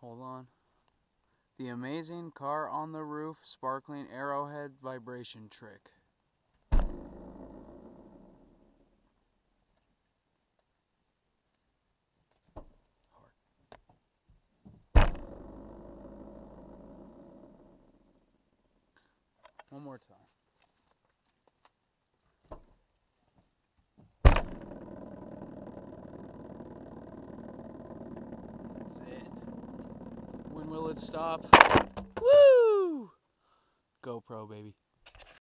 Hold on. The amazing car on the roof sparkling arrowhead vibration trick. One more time. When will it stop? Woo! GoPro, baby.